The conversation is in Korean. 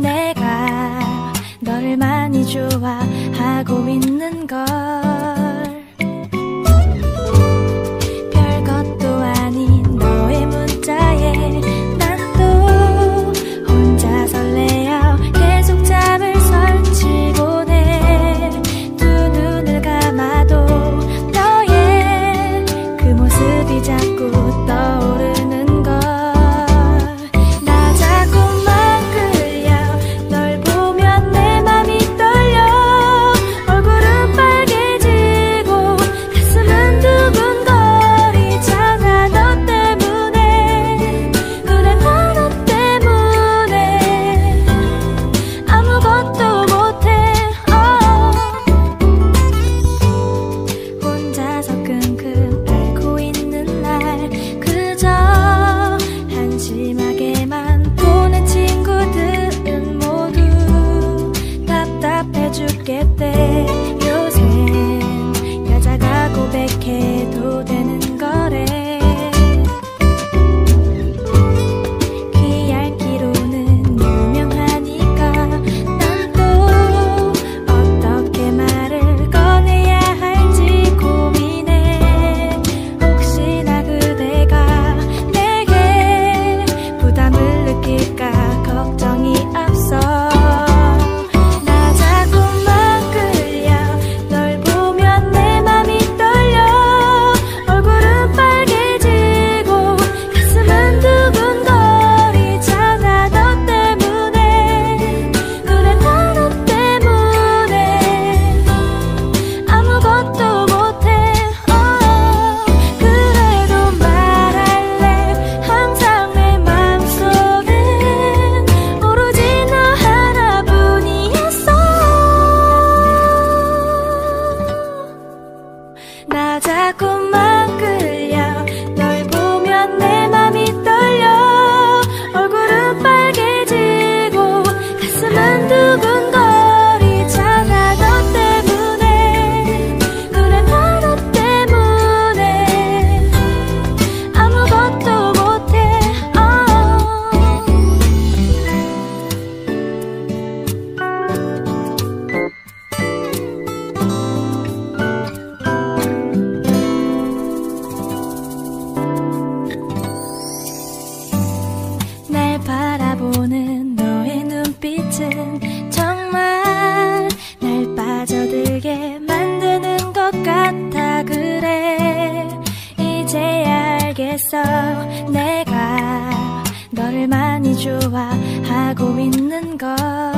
내가 널 많이 좋아하고 있는 걸 나 자꾸만 끌 그래서 내가 너를 많이 좋아하고 있는 걸